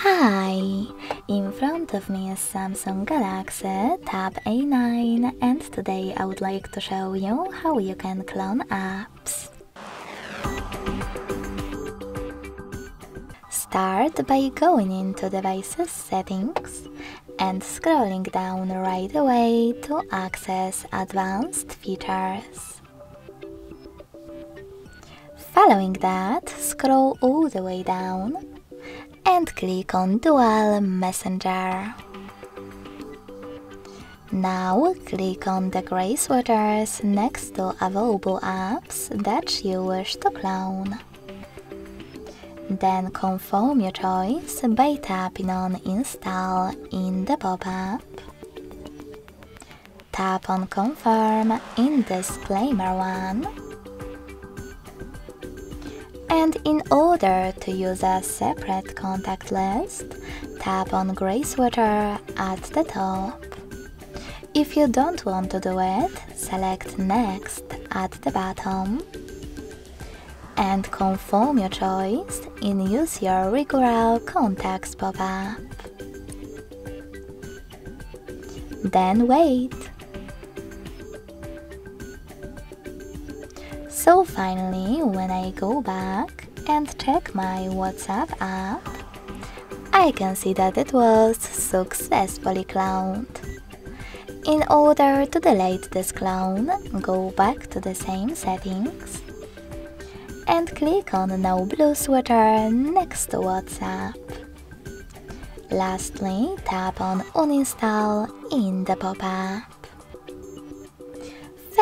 Hi! In front of me is Samsung Galaxy Tab A9 and today I would like to show you how you can clone apps. Start by going into Devices Settings and scrolling down right away to access Advanced Features. Following that, scroll all the way down and click on Dual Messenger. Now click on the grey switchers next to available apps that you wish to clone. Then confirm your choice by tapping on Install in the pop-up. Tap on Confirm in Disclaimer 1 and in order to use a separate contact list, tap on Grey Switcher at the top. If you don't want to do it, select Next at the bottom and confirm your choice in Use Your Regular Contacts pop-up. Then wait. So finally, when I go back and check my WhatsApp app, I can see that it was successfully cloned. In order to delete this clone, go back to the same settings and click on No Blue Switcher next to WhatsApp. Lastly, tap on Uninstall in the pop-up.